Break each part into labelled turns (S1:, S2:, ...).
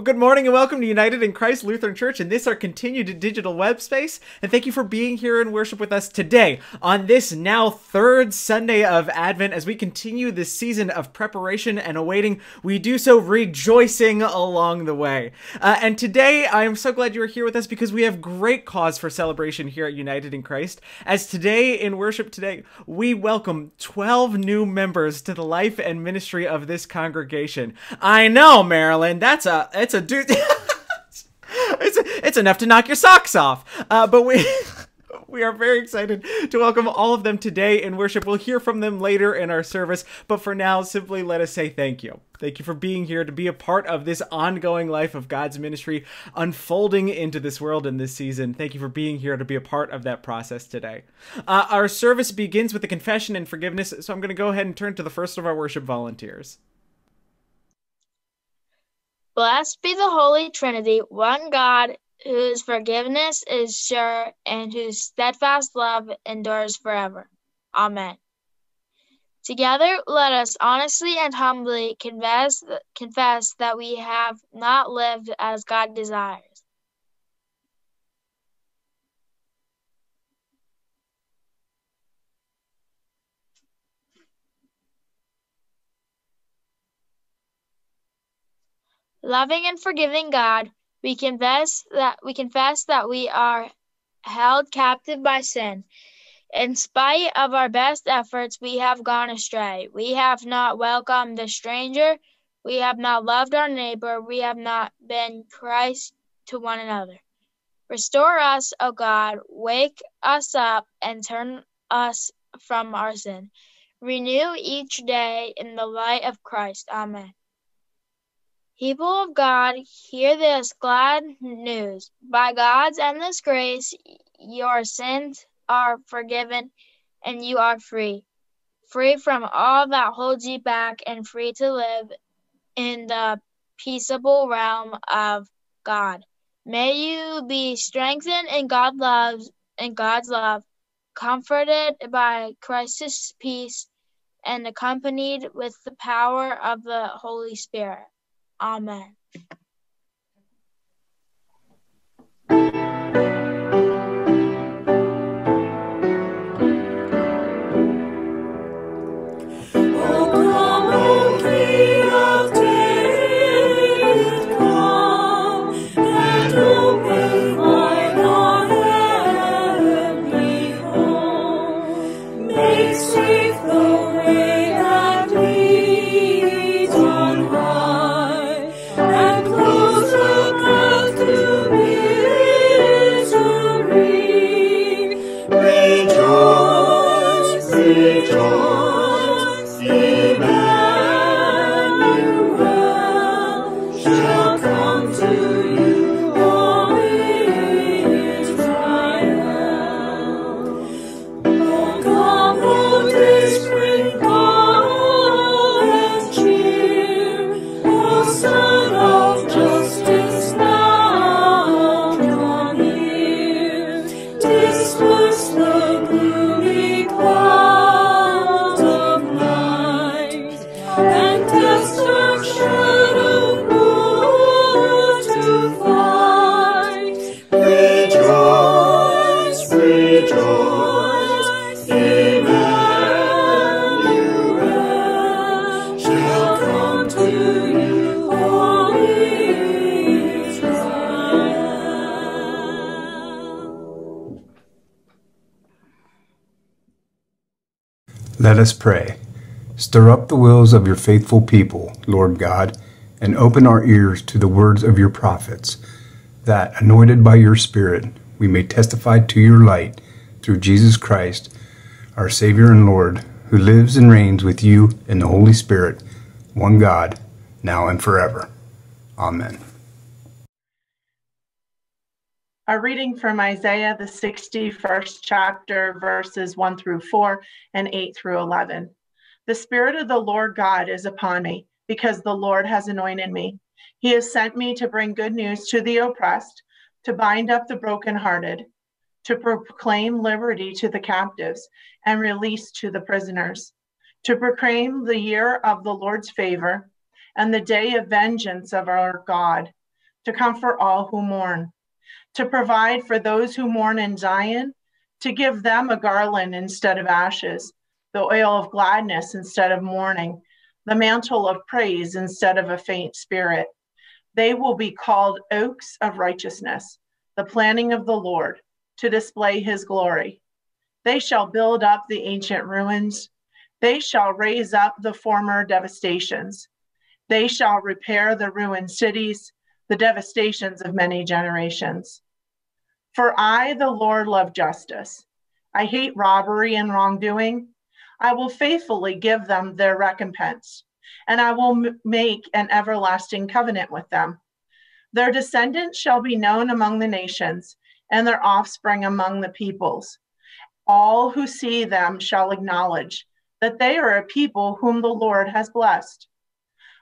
S1: Well, good morning and welcome to United in Christ Lutheran Church and this our continued digital web space. And thank you for being here in worship with us today on this now third Sunday of Advent as we continue this season of preparation and awaiting. We do so rejoicing along the way. Uh, and today I am so glad you are here with us because we have great cause for celebration here at United in Christ. As today in worship today, we welcome 12 new members to the life and ministry of this congregation. I know, Marilyn, that's a it's a dude. it's it's enough to knock your socks off. Uh, but we. We are very excited to welcome all of them today in worship. We'll hear from them later in our service, but for now, simply let us say thank you. Thank you for being here to be a part of this ongoing life of God's ministry unfolding into this world in this season. Thank you for being here to be a part of that process today. Uh, our service begins with the confession and forgiveness, so I'm going to go ahead and turn to the first of our worship volunteers.
S2: Blessed be the Holy Trinity, one God, whose forgiveness is sure and whose steadfast love endures forever. Amen. Together, let us honestly and humbly confess, confess that we have not lived as God desires. Loving and forgiving God, we confess that we confess that we are held captive by sin. In spite of our best efforts, we have gone astray. We have not welcomed the stranger. We have not loved our neighbor. We have not been Christ to one another. Restore us, O God. Wake us up and turn us from our sin. Renew each day in the light of Christ. Amen. People of God, hear this glad news. By God's endless grace, your sins are forgiven and you are free. Free from all that holds you back and free to live in the peaceable realm of God. May you be strengthened in God loves God's love, comforted by Christ's peace, and accompanied with the power of the Holy Spirit. Amen.
S3: Let us pray. Stir up the wills of your faithful people, Lord God, and open our ears to the words of your prophets, that, anointed by your Spirit, we may testify to your light through Jesus Christ, our Savior and Lord, who lives and reigns with you in the Holy Spirit, one God, now and forever. Amen.
S4: A reading from Isaiah, the 61st chapter, verses 1 through 4 and 8 through 11. The Spirit of the Lord God is upon me, because the Lord has anointed me. He has sent me to bring good news to the oppressed, to bind up the brokenhearted, to proclaim liberty to the captives and release to the prisoners, to proclaim the year of the Lord's favor and the day of vengeance of our God to comfort all who mourn, to provide for those who mourn in Zion, to give them a garland instead of ashes, the oil of gladness instead of mourning, the mantle of praise instead of a faint spirit. They will be called oaks of righteousness, the planting of the Lord, to display his glory. They shall build up the ancient ruins. They shall raise up the former devastations. They shall repair the ruined cities, the devastations of many generations. For I, the Lord, love justice. I hate robbery and wrongdoing. I will faithfully give them their recompense, and I will m- make an everlasting covenant with them. Their descendants shall be known among the nations, and their offspring among the peoples. All who see them shall acknowledge that they are a people whom the Lord has blessed.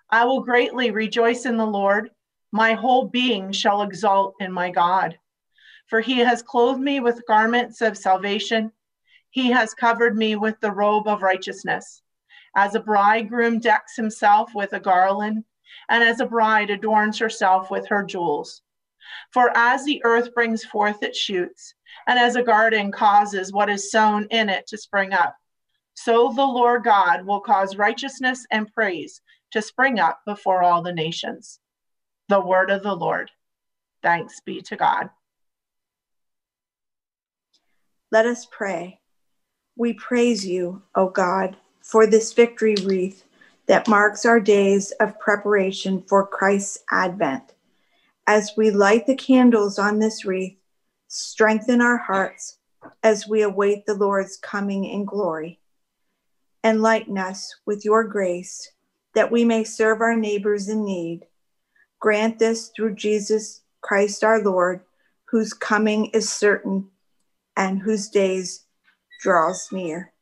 S4: I will greatly rejoice in the Lord. My whole being shall exult in my God. For he has clothed me with garments of salvation. He has covered me with the robe of righteousness. As a bridegroom decks himself with a garland, and as a bride adorns herself with her jewels. For as the earth brings forth its shoots, and as a garden causes what is sown in it to spring up, so the Lord God will cause righteousness and praise to spring up before all the nations. The word of the Lord. Thanks be to God.
S5: Let us pray. We praise you, O God, for this victory wreath that marks our days of preparation for Christ's advent. As we light the candles on this wreath, strengthen our hearts as we await the Lord's coming in glory. Enlighten us with your grace that we may serve our neighbors in need. Grant this through Jesus Christ our Lord, whose coming is certain and whose days draws near.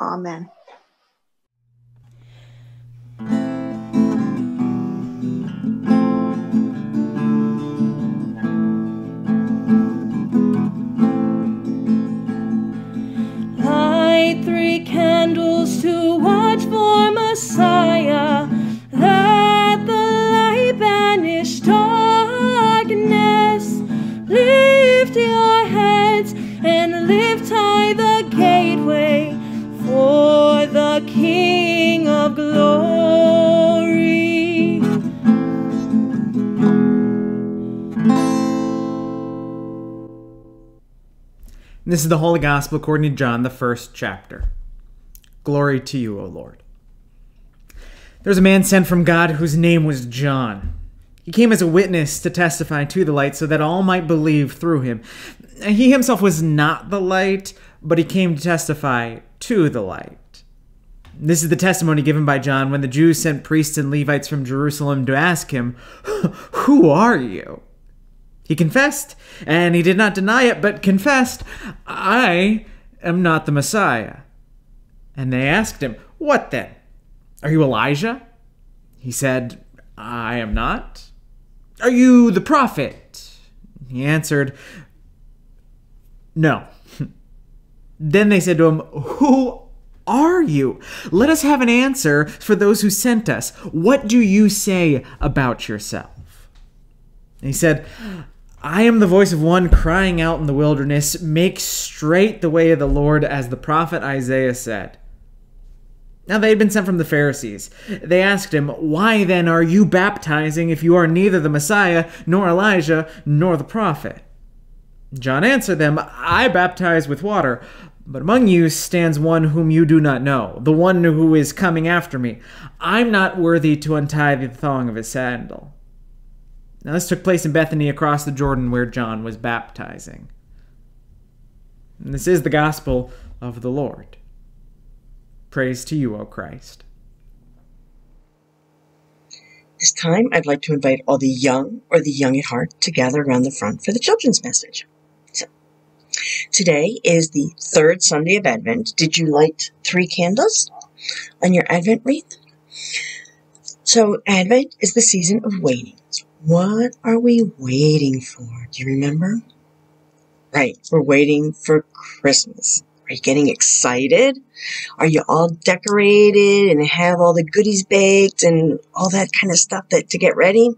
S5: Amen.
S6: The gateway for the King of glory.
S1: This is the Holy Gospel according to John, the first chapter. Glory to you, O Lord. There was a man sent from God whose name was John. He came as a witness to testify to the light so that all might believe through him. He himself was not the light, but he came to testify to the light. This is the testimony given by John when the Jews sent priests and Levites from Jerusalem to ask him, Who are you? He confessed, and he did not deny it, but confessed, I am not the Messiah. And they asked him, What then? Are you Elijah? He said, I am not. Are you the prophet? He answered, No. Then they said to him, Who are you? Let us have an answer for those who sent us. What do you say about yourself? And he said, I am the voice of one crying out in the wilderness, Make straight the way of the Lord, as the prophet Isaiah said. Now they had been sent from the Pharisees. They asked him, Why then are you baptizing if you are neither the Messiah, nor Elijah, nor the prophet? John answered them, I baptize with water, but among you stands one whom you do not know, the one who is coming after me. I'm not worthy to untie the thong of his sandal. Now, this took place in Bethany across the Jordan where John was baptizing. And this is the gospel of the Lord. Praise to you, O Christ.
S7: This time, I'd like to invite all the young or the young at heart to gather around the front for the children's message. Today is the third Sunday of Advent. Did you light three candles on your Advent wreath? So, Advent is the season of waiting. What are we waiting for? Do you remember? Right, we're waiting for Christmas. Are you getting excited? Are you all decorated and have all the goodies baked and all that kind of stuff that to get ready?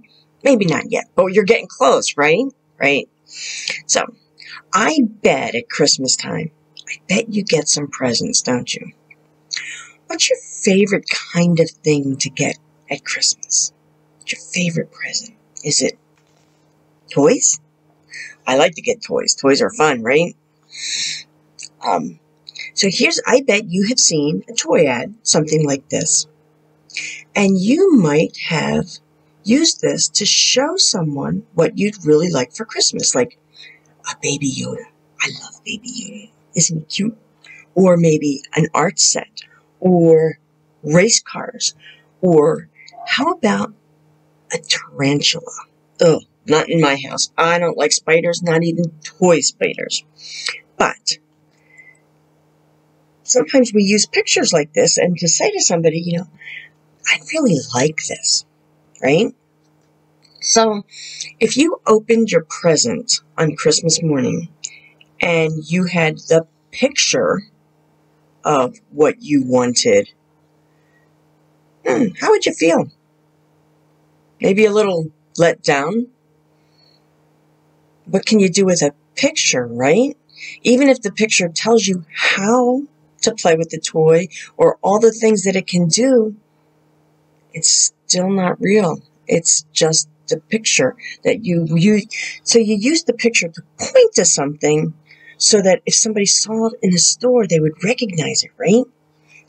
S7: maybe not yet, but you're getting close, right? Right? So, I bet at Christmas time, I bet you get some presents, don't you? What's your favorite kind of thing to get at Christmas? What's your favorite present? Is it toys? I like to get toys. Toys are fun, right? Um, so here's, I bet you have seen a toy ad, something like this. And you might have used this to show someone what you'd really like for Christmas, like a baby Yoda. I love baby Yoda. Isn't he cute? Or maybe an art set, or race cars, or how about a tarantula? Oh, not in my house. I don't like spiders, not even toy spiders. But sometimes we use pictures like this and to say to somebody, you know, I really like this, right? So if you opened your present on Christmas morning and you had the picture of what you wanted, hmm, how would you feel? Maybe a little let down? What can you do with a picture, right? Even if the picture tells you how to play with the toy or all the things that it can do, it's still not real. It's just the picture that you use. So you use the picture to point to something so that if somebody saw it in the store, they would recognize it, right?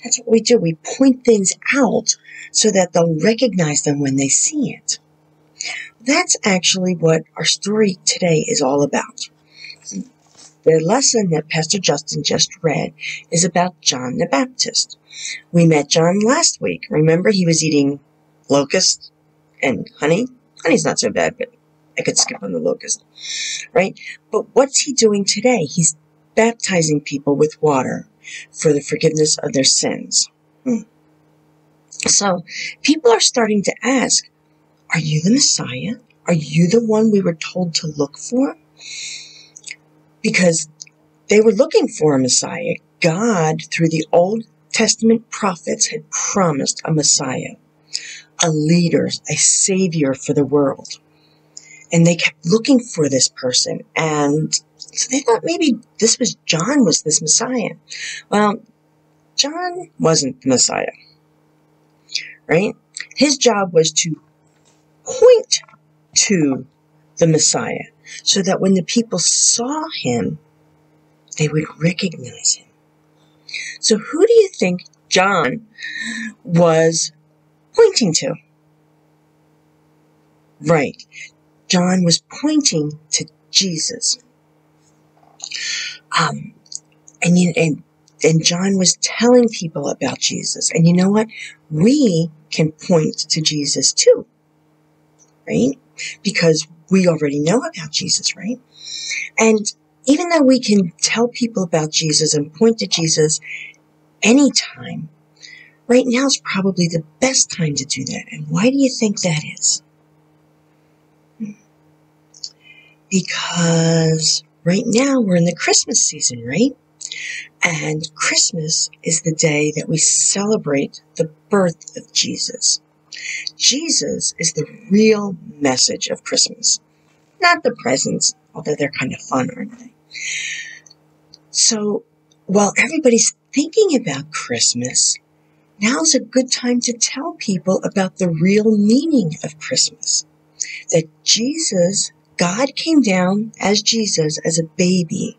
S7: That's what we do. We point things out so that they'll recognize them when they see it. That's actually what our story today is all about. The lesson that Pastor Justin just read is about John the Baptist. We met John last week. Remember, he was eating locusts and honey? Honey's not so bad, but I could skip on the locust, right? But what's he doing today? He's baptizing people with water for the forgiveness of their sins. Hmm. So people are starting to ask, are you the Messiah? Are you the one we were told to look for? Because they were looking for a Messiah. God, through the Old Testament prophets, had promised a Messiah, a leader, a savior for the world. And they kept looking for this person. And so they thought maybe this was John was this Messiah. Well, John wasn't the Messiah. Right? His job was to point to the Messiah so that when the people saw him, they would recognize him. So who do you think John was pointing to? Right. John was pointing to Jesus. Um, and, and, and John was telling people about Jesus. And you know what? We can point to Jesus too. Right? Because we already know about Jesus, right? And even though we can tell people about Jesus and point to Jesus anytime, right now is probably the best time to do that. And why do you think that is? Because right now we're in the Christmas season, right? And Christmas is the day that we celebrate the birth of Jesus. Jesus is the real message of Christmas, not the presents, although they're kind of fun, aren't they? So while everybody's thinking about Christmas, now's a good time to tell people about the real meaning of Christmas. That Jesus, God came down as Jesus, as a baby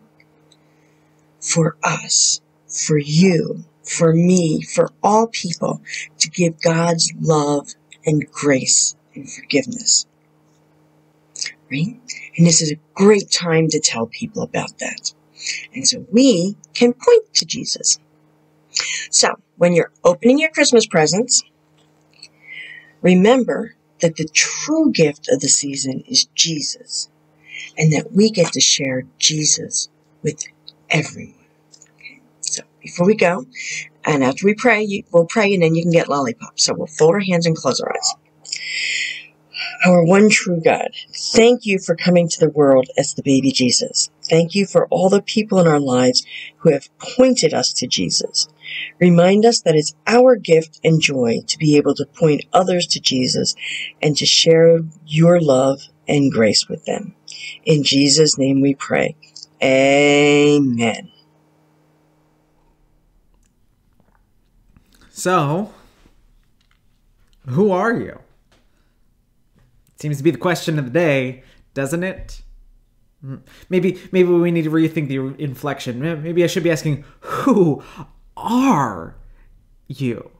S7: for us, for you, for me, for all people to give God's love and grace and forgiveness. Right? And this is a great time to tell people about that. And so we can point to Jesus. So when you're opening your Christmas presents, remember that the true gift of the season is Jesus and that we get to share Jesus with everyone. Okay. So before we go, and after we pray, we'll pray and then you can get lollipops. So we'll fold our hands and close our eyes. Our one true God, thank you for coming to the world as the baby Jesus. Thank you for all the people in our lives who have pointed us to Jesus. Remind us that it's our gift and joy to be able to point others to Jesus and to share your love and grace with them. In Jesus' name we pray. Amen.
S1: So, who are you? Seems to be the question of the day, doesn't it? Maybe maybe we need to rethink the inflection. Maybe I should be asking, who are you?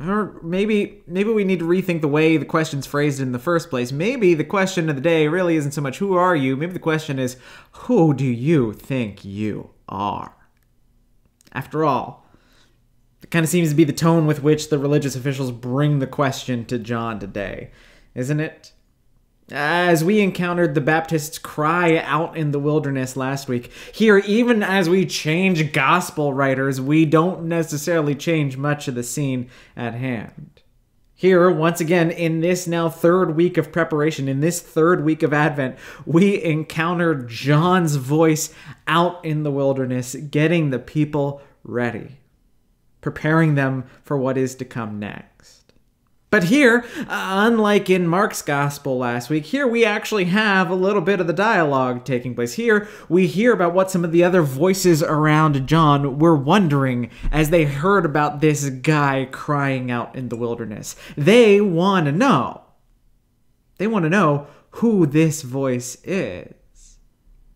S1: Or maybe maybe we need to rethink the way the question's phrased in the first place. Maybe the question of the day really isn't so much who are you? Maybe the question is who do you think you are? After all, it kind of seems to be the tone with which the religious officials bring the question to John today, isn't it? As we encountered the Baptists' cry out in the wilderness last week, here, even as we change gospel writers, we don't necessarily change much of the scene at hand. Here, once again, in this now third week of preparation, in this third week of Advent, we encounter John's voice out in the wilderness, getting the people ready, preparing them for what is to come next. But here, uh, unlike in Mark's gospel last week, here we actually have a little bit of the dialogue taking place. Here we hear about what some of the other voices around John were wondering as they heard about this guy crying out in the wilderness. They want to know. They want to know who this voice is.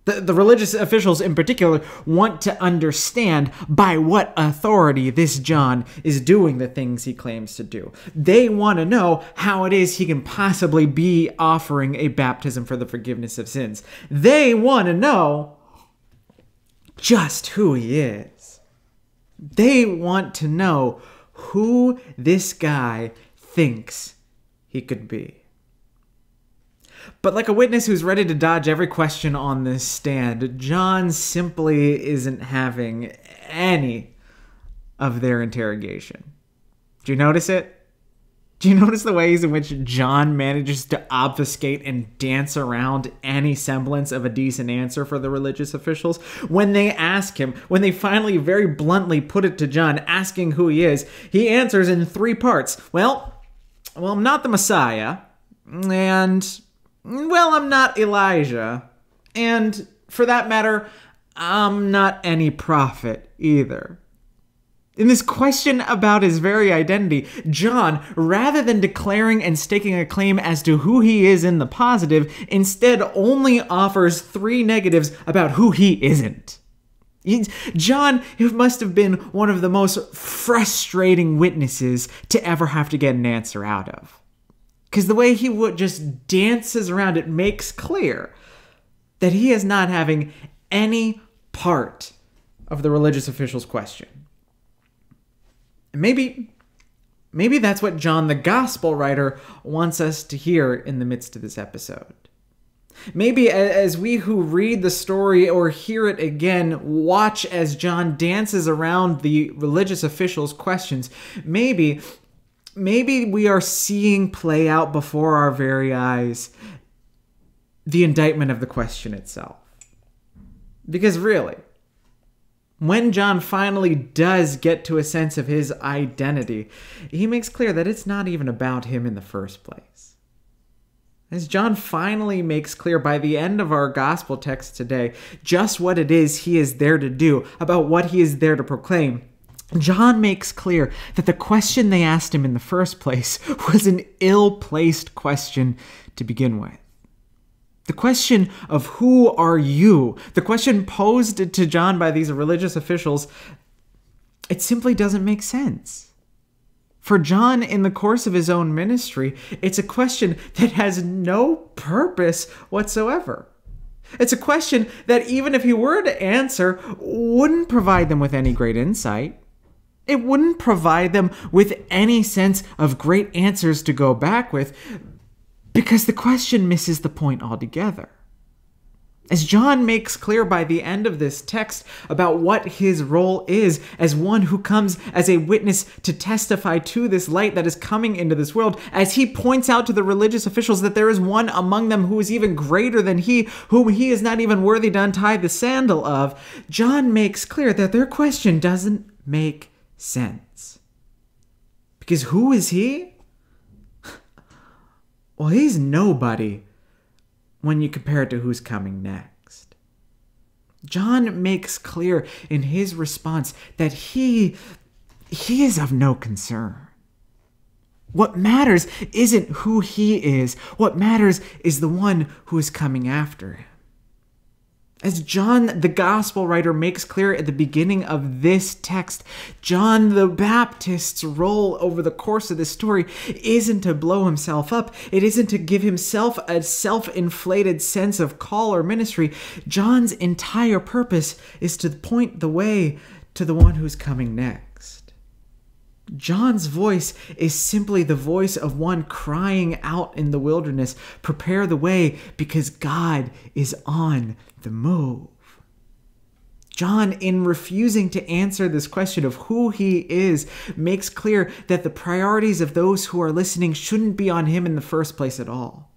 S1: The, the religious officials in particular want to understand by what authority this John is doing the things he claims to do. They want to know how it is he can possibly be offering a baptism for the forgiveness of sins. They want to know just who he is. They want to know who this guy thinks he could be. But like a witness who's ready to dodge every question on this stand, John simply isn't having any of their interrogation. Do you notice it? Do you notice the ways in which John manages to obfuscate and dance around any semblance of a decent answer for the religious officials? When they ask him, when they finally very bluntly put it to John, asking who he is, he answers in three parts. Well, well, I'm not the Messiah, and well, I'm not Elijah. And for that matter, I'm not any prophet either. In this question about his very identity, John, rather than declaring and staking a claim as to who he is in the positive, instead only offers three negatives about who he isn't. John must have been one of the most frustrating witnesses to ever have to get an answer out of. Because the way he would just dances around it makes clear that he is not having any part of the religious official's question. And maybe maybe that's what John the gospel writer wants us to hear in the midst of this episode. Maybe as we who read the story or hear it again watch as John dances around the religious official's questions, maybe maybe we are seeing play out before our very eyes the indictment of the question itself. Because really, when John finally does get to a sense of his identity, he makes clear that it's not even about him in the first place. As John finally makes clear by the end of our gospel text today, just what it is he is there to do, about what he is there to proclaim, John makes clear that the question they asked him in the first place was an ill placed question to begin with. The question of who are you, the question posed to John by these religious officials, it simply doesn't make sense. For John, in the course of his own ministry, it's a question that has no purpose whatsoever. It's a question that, even if he were to answer, wouldn't provide them with any great insight. It wouldn't provide them with any sense of great answers to go back with because the question misses the point altogether. As John makes clear by the end of this text about what his role is as one who comes as a witness to testify to this light that is coming into this world, as he points out to the religious officials that there is one among them who is even greater than he, whom he is not even worthy to untie the sandal of, John makes clear that their question doesn't make sense. Because who is he? Well, he's nobody when you compare it to who's coming next. John makes clear in his response that he he is of no concern. What matters isn't who he is. What matters is the one who is coming after him. As John, the gospel writer, makes clear at the beginning of this text, John the Baptist's role over the course of this story isn't to blow himself up. It isn't to give himself a self inflated sense of call or ministry. John's entire purpose is to point the way to the one who's coming next. John's voice is simply the voice of one crying out in the wilderness, Prepare the way because God is on the move. John, in refusing to answer this question of who he is, makes clear that the priorities of those who are listening shouldn't be on him in the first place at all.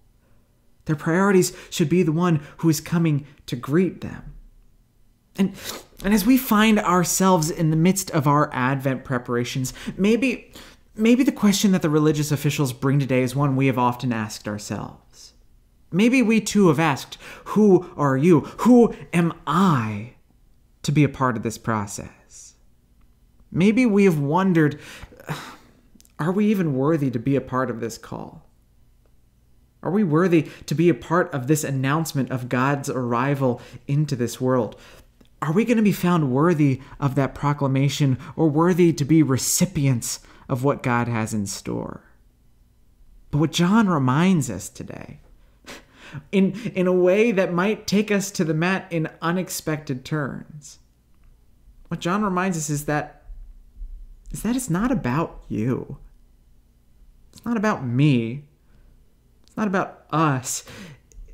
S1: Their priorities should be the one who is coming to greet them. And, and as we find ourselves in the midst of our Advent preparations, maybe, maybe the question that the religious officials bring today is one we have often asked ourselves. Maybe we too have asked, Who are you? Who am I to be a part of this process? Maybe we have wondered, Are we even worthy to be a part of this call? Are we worthy to be a part of this announcement of God's arrival into this world? Are we going to be found worthy of that proclamation or worthy to be recipients of what God has in store? But what John reminds us today, in, in a way that might take us to the mat in unexpected turns, what John reminds us is that is that it's not about you. It's not about me. It's not about us.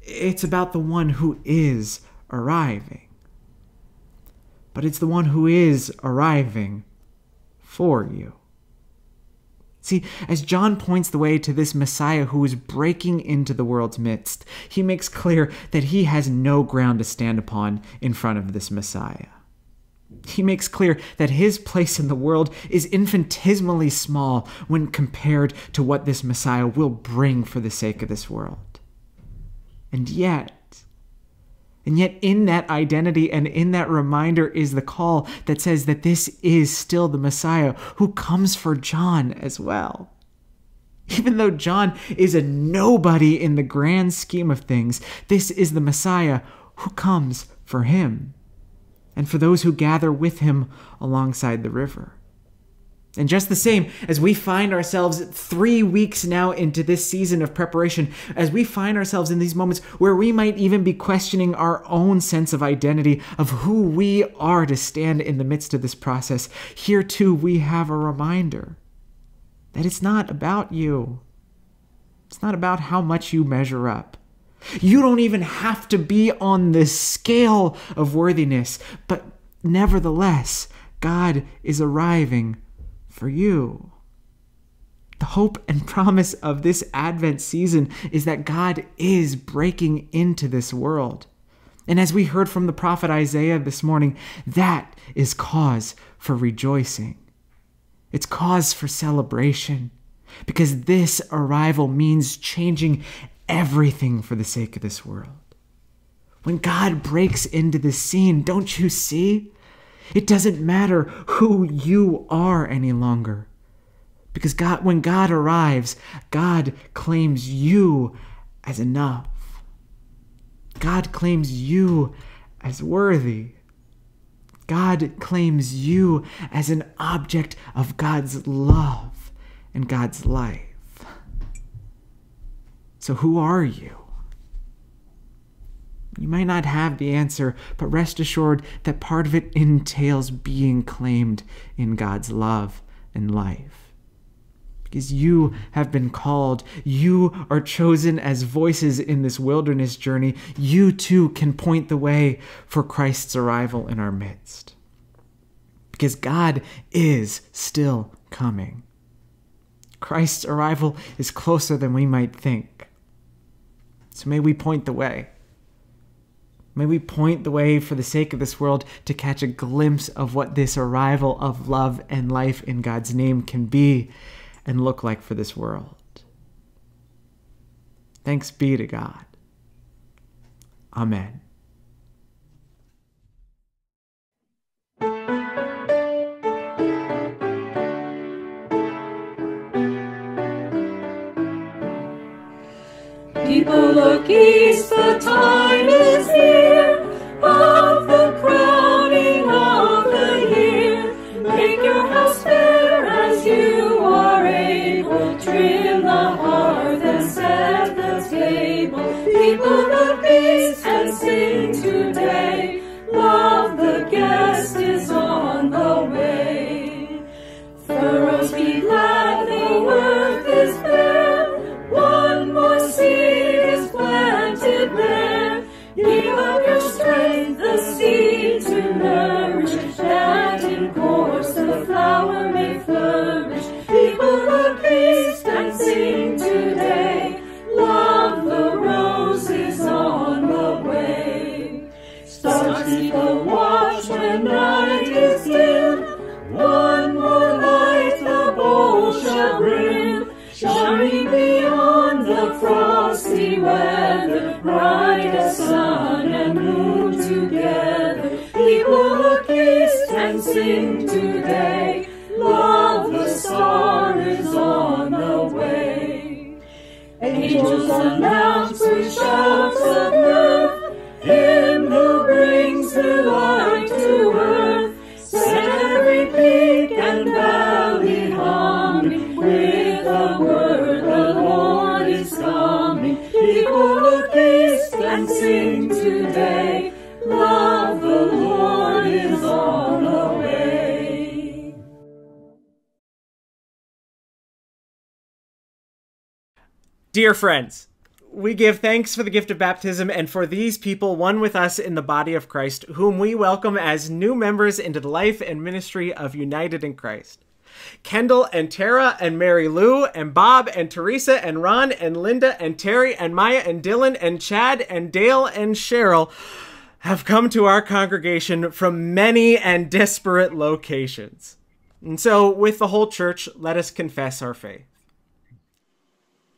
S1: It's about the one who is arriving but it's the one who is arriving for you. See, as John points the way to this Messiah who is breaking into the world's midst, he makes clear that he has no ground to stand upon in front of this Messiah. He makes clear that his place in the world is infinitesimally small when compared to what this Messiah will bring for the sake of this world. And yet, and yet, in that identity and in that reminder is the call that says that this is still the Messiah who comes for John as well. Even though John is a nobody in the grand scheme of things, this is the Messiah who comes for him and for those who gather with him alongside the river. And just the same, as we find ourselves three weeks now into this season of preparation, as we find ourselves in these moments where we might even be questioning our own sense of identity, of who we are to stand in the midst of this process, here too we have a reminder that it's not about you. It's not about how much you measure up. You don't even have to be on the scale of worthiness, but nevertheless, God is arriving for you. The hope and promise of this Advent season is that God is breaking into this world. And as we heard from the prophet Isaiah this morning, that is cause for rejoicing. It's cause for celebration because this arrival means changing everything for the sake of this world. When God breaks into the scene, don't you see? It doesn't matter who you are any longer. Because God, when God arrives, God claims you as enough. God claims you as worthy. God claims you as an object of God's love and God's life. So, who are you? You might not have the answer, but rest assured that part of it entails being claimed in God's love and life. because you have been called. You are chosen as voices in this wilderness journey. You too can point the way for Christ's arrival in our midst. Because God is still coming. Christ's arrival is closer than we might think. So may we point the way. May we point the way for the sake of this world to catch a glimpse of what this arrival of love and life in God's name can be and look like for this world. Thanks be to God. Amen.
S6: Look east, the time is here of the crowning of the year. Make your house fair as you are able. Trim the hearth and set the table. People look east and sing today. Love the guest is on the sea to nourish,
S1: friends, we give thanks for the gift of baptism and for these people, one with us in the body of Christ, whom we welcome as new members into the life and ministry of United in Christ. Kendall and Tara and Mary Lou and Bob and Teresa and Ron and Linda and Terry and Maya and Dylan and Chad and Dale and Cheryl have come to our congregation from many and disparate locations. And so, with the whole church, let us confess our faith.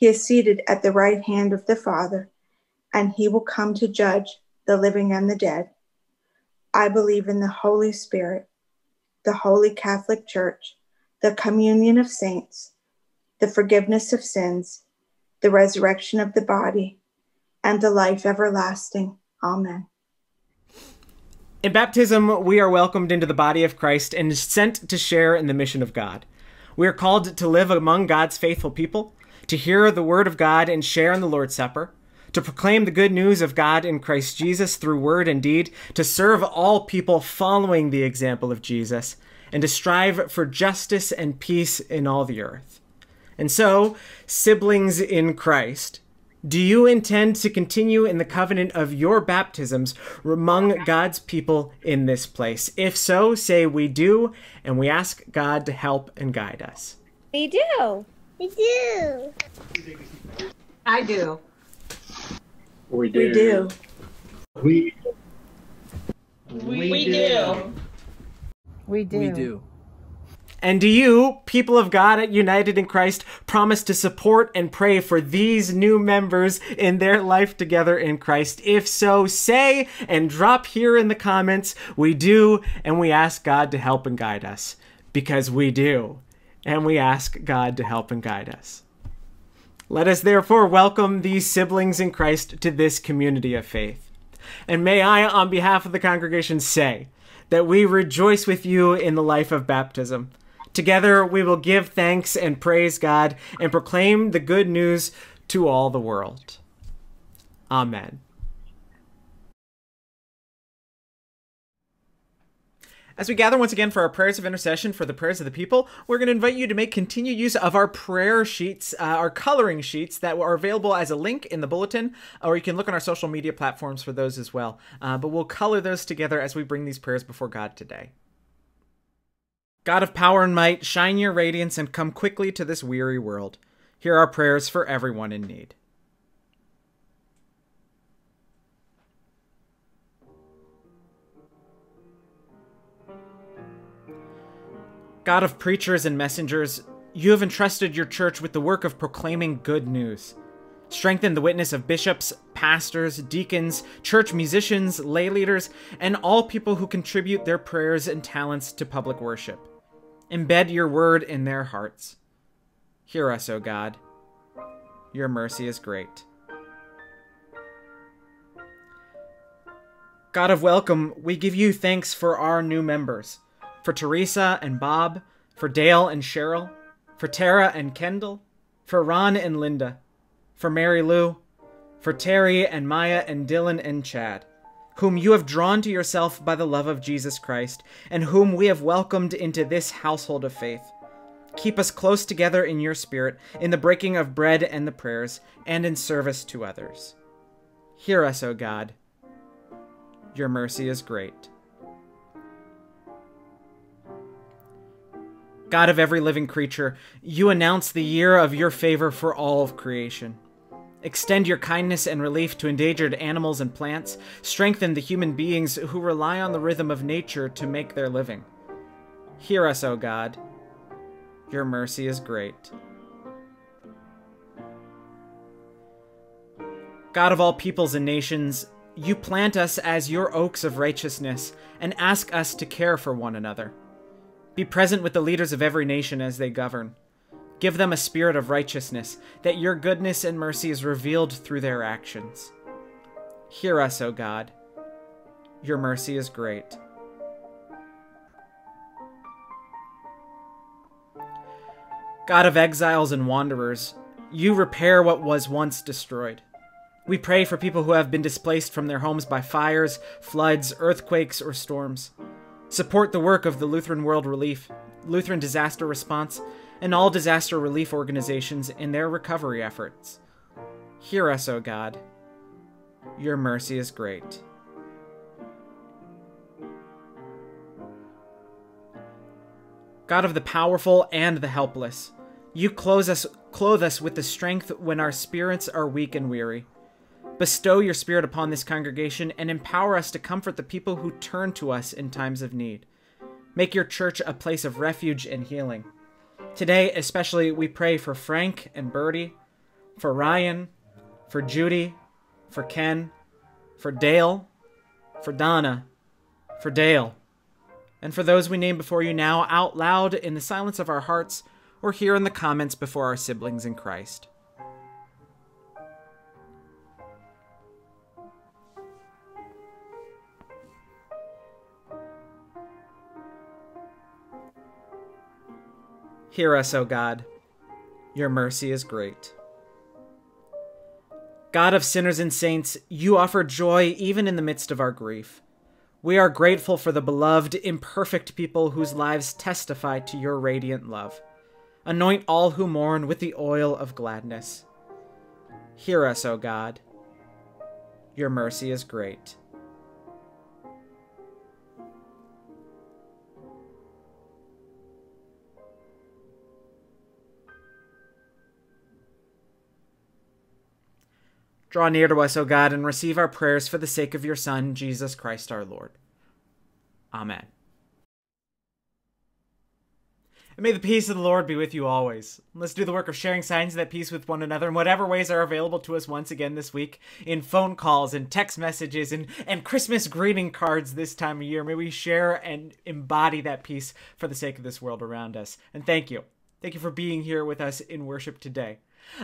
S5: He is seated at the right hand of the Father, and he will come to judge the living and the dead. I believe in the Holy Spirit, the Holy Catholic Church, the communion of saints, the forgiveness of sins, the resurrection of the body, and the life everlasting. Amen.
S1: In baptism, we are welcomed into the body of Christ and sent to share in the mission of God. We are called to live among God's faithful people, to hear the word of God and share in the Lord's Supper, to proclaim the good news of God in Christ Jesus through word and deed, to serve all people following the example of Jesus, and to strive for justice and peace in all the earth. And so, siblings in Christ, do you intend to continue in the covenant of your baptisms among God's people in this place? If so, say we do, and we ask God to help and guide us.
S8: We do.
S9: We do.
S10: I do.
S11: We do.
S5: We do.
S11: We,
S10: We do.
S8: We do.
S12: We do.
S1: And do you, people of God at United in Christ, promise to support and pray for these new members in their life together in Christ? If so, say and drop here in the comments, we do, and we ask God to help and guide us. Because we do. And we ask God to help and guide us. Let us therefore welcome these siblings in Christ to this community of faith. And may I, on behalf of the congregation, say that we rejoice with you in the life of baptism. Together we will give thanks and praise God and proclaim the good news to all the world. Amen. As we gather once again for our prayers of intercession for the prayers of the people, we're going to invite you to make continued use of our prayer sheets, uh, our coloring sheets that are available as a link in the bulletin, or you can look on our social media platforms for those as well. Uh, but we'll color those together as we bring these prayers before God today. God of power and might, shine your radiance and come quickly to this weary world. Hear our prayers for everyone in need. God of preachers and messengers, you have entrusted your church with the work of proclaiming good news. Strengthen the witness of bishops, pastors, deacons, church musicians, lay leaders, and all people who contribute their prayers and talents to public worship. Embed your word in their hearts. Hear us, O God. Your mercy is great. God of welcome, we give you thanks for our new members for Teresa and Bob, for Dale and Cheryl, for Tara and Kendall, for Ron and Linda, for Mary Lou, for Terry and Maya and Dylan and Chad, whom you have drawn to yourself by the love of Jesus Christ, and whom we have welcomed into this household of faith. Keep us close together in your spirit, in the breaking of bread and the prayers, and in service to others. Hear us, O God. Your mercy is great. God of every living creature, you announce the year of your favor for all of creation. Extend your kindness and relief to endangered animals and plants. Strengthen the human beings who rely on the rhythm of nature to make their living. Hear us, O God. Your mercy is great. God of all peoples and nations, you plant us as your oaks of righteousness and ask us to care for one another. Be present with the leaders of every nation as they govern. Give them a spirit of righteousness, that your goodness and mercy is revealed through their actions. Hear us, O God. Your mercy is great. God of exiles and wanderers, you repair what was once destroyed. We pray for people who have been displaced from their homes by fires, floods, earthquakes, or storms. Support the work of the Lutheran World Relief, Lutheran Disaster Response, and all disaster relief organizations in their recovery efforts. Hear us, O God. Your mercy is great. God of the powerful and the helpless, you clothe us, clothe us with the strength when our spirits are weak and weary. Bestow your spirit upon this congregation and empower us to comfort the people who turn to us in times of need. Make your church a place of refuge and healing. Today, especially, we pray for Frank and Bertie, for Ryan, for Judy, for Ken, for Dale, for Donna, for Dale, and for those we name before you now out loud in the silence of our hearts or here in the comments before our siblings in Christ. Hear us, O God. Your mercy is great. God of sinners and saints, you offer joy even in the midst of our grief. We are grateful for the beloved, imperfect people whose lives testify to your radiant love. Anoint all who mourn with the oil of gladness. Hear us, O God. Your mercy is great. Draw near to us, O God, and receive our prayers for the sake of your Son, Jesus Christ our Lord. Amen. And may the peace of the Lord be with you always. Let's do the work of sharing signs of that peace with one another in whatever ways are available to us once again this week in phone calls and text messages and, and Christmas greeting cards this time of year. May we share and embody that peace for the sake of this world around us. And thank you Thank you for being here with us in worship today.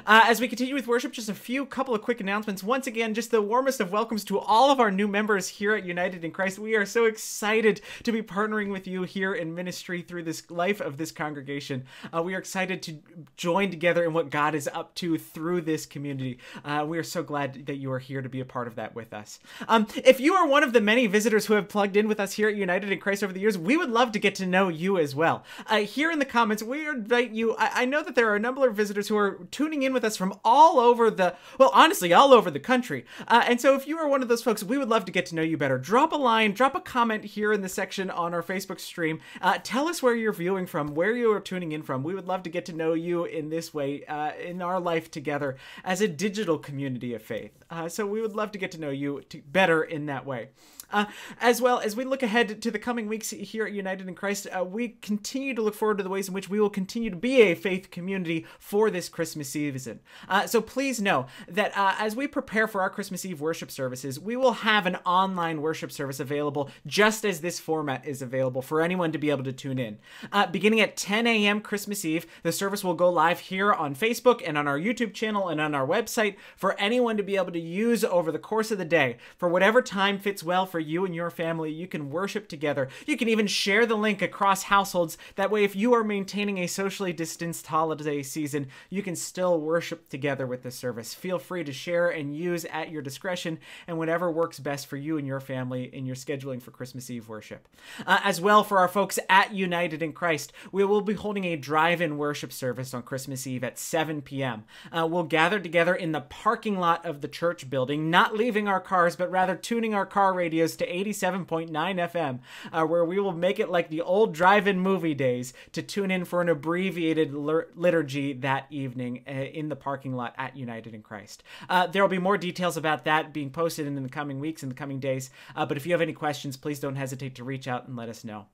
S1: Uh, as we continue with worship, just a few couple of quick announcements. Once again, just the warmest of welcomes to all of our new members here at United in Christ. We are so excited to be partnering with you here in ministry through this life of this congregation. Uh, we are excited to join together in what God is up to through this community. Uh, we are so glad that you are here to be a part of that with us. Um, if you are one of the many visitors who have plugged in with us here at United in Christ over the years, we would love to get to know you as well. Uh, here in the comments, we invite you. I, I know that there are a number of visitors who are tuning in with us from all over the, well, honestly, all over the country. Uh, and so if you are one of those folks, we would love to get to know you better. Drop a line, drop a comment here in the section on our Facebook stream. Uh, tell us where you're viewing from, where you are tuning in from. We would love to get to know you in this way, uh, in our life together as a digital community of faith. Uh, so we would love to get to know you to better in that way. Uh, as well as we look ahead to the coming weeks here at United in Christ, uh, we continue to look forward to the ways in which we will continue to be a faith community for this Christmas season. Uh, so please know that uh, as we prepare for our Christmas Eve worship services, we will have an online worship service available just as this format is available for anyone to be able to tune in. Uh, beginning at 10 a.m. Christmas Eve, the service will go live here on Facebook and on our YouTube channel and on our website for anyone to be able to use over the course of the day for whatever time fits well for you and your family. You can worship together. You can even share the link across households. That way, if you are maintaining a socially distanced holiday season, you can still worship together with the service. Feel free to share and use at your discretion and whatever works best for you and your family in your scheduling for Christmas Eve worship. Uh, as well, for our folks at United in Christ, we will be holding a drive in worship service on Christmas Eve at 7 p.m. Uh, we'll gather together in the parking lot of the church building, not leaving our cars, but rather tuning our car radios to 87.9 FM, uh, where we will make it like the old drive in movie days to tune in for an abbreviated liturgy that evening uh, in the parking lot at United in Christ. Uh, there will be more details about that being posted in the coming weeks and the coming days, uh, but if you have any questions, please don't hesitate to reach out and let us know.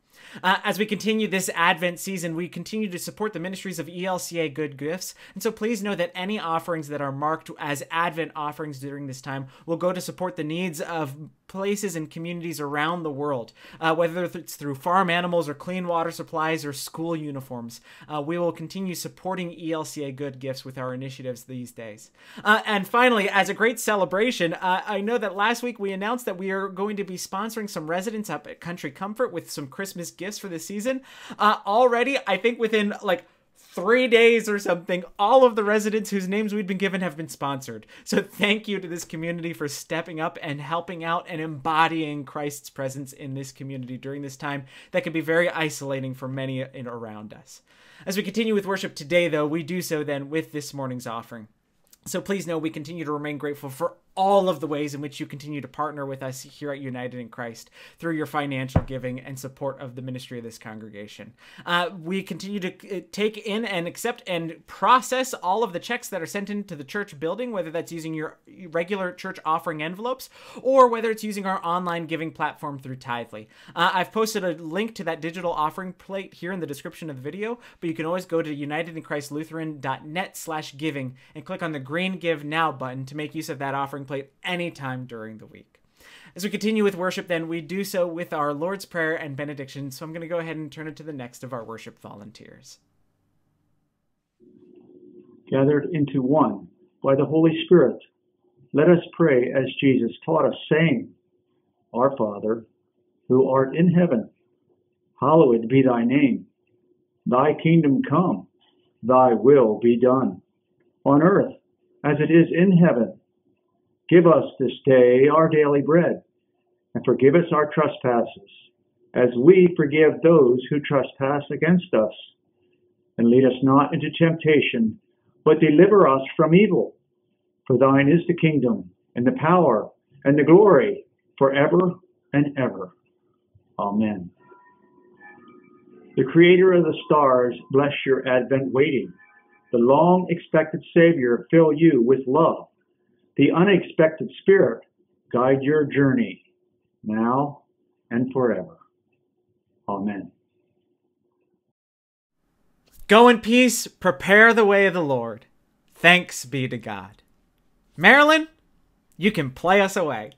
S1: Uh, as we continue this Advent season, we continue to support the ministries of ELCA Good Gifts. And so please know that any offerings that are marked as Advent offerings during this time will go to support the needs of places and communities around the world, uh, whether it's through farm animals or clean water supplies or school uniforms. Uh, we will continue supporting ELCA Good Gifts with our initiatives these days. Uh, and finally, as a great celebration, uh, I know that last week we announced that we are going to be sponsoring some residents up at Country Comfort with some Christmas gifts for this season. Uh, already, I think within like three days or something, all of the residents whose names we'd been given have been sponsored. So thank you to this community for stepping up and helping out and embodying Christ's presence in this community during this time that can be very isolating for many in around us. As we continue with worship today, though, we do so then with this morning's offering. So please know we continue to remain grateful for all of the ways in which you continue to partner with us here at United in Christ through your financial giving and support of the ministry of this congregation. Uh, we continue to uh, take in and accept and process all of the checks that are sent into the church building, whether that's using your regular church offering envelopes or whether it's using our online giving platform through Tithely. Uh, I've posted a link to that digital offering plate here in the description of the video, but you can always go to unitedinchristlutheran.net slash giving and click on the green Give Now button to make use of that offering plate anytime during the week. As we continue with worship, then, we do so with our Lord's Prayer and benediction. So I'm going to go ahead and turn it to the next of our worship volunteers.
S11: Gathered into one by the Holy Spirit, let us pray as Jesus taught us, saying, Our Father, who art in heaven, hallowed be thy name. Thy kingdom come, thy will be done, on earth as it is in heaven. Give us this day our daily bread, and forgive us our trespasses, as we forgive those who trespass against us. And lead us not into temptation, but deliver us from evil. For thine is the kingdom, and the power, and the glory, forever and ever. Amen. The Creator of the stars bless your Advent waiting. The long expected Savior fill you with love the unexpected spirit guide your journey now and forever. Amen.
S1: Go in peace, prepare the way of the Lord. Thanks be to God. Marilyn, you can play us away.